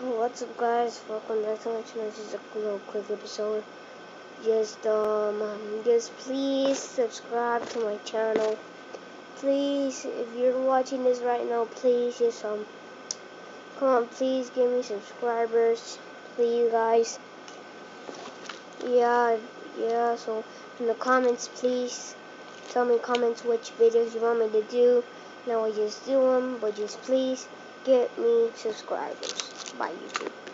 what's up guys? Welcome back to my channel. This is a little quick episode. Just um just please subscribe to my channel. Please if you're watching this right now please just um come on please give me subscribers. Please guys. Yeah yeah so in the comments please tell me comments which videos you want me to do. Now I just do them but just please get me subscribers by YouTube.